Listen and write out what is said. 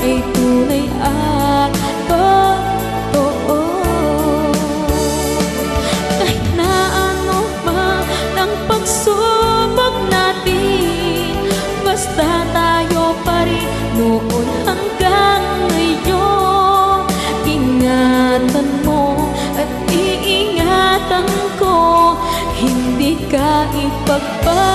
ay tunay at totoo. Kahit na ano pa ng pagsubok natin Basta tayo pa rin noon hanggang ngayon. Ingatan mo at iingatan ko Hindi ka ipagpapalagay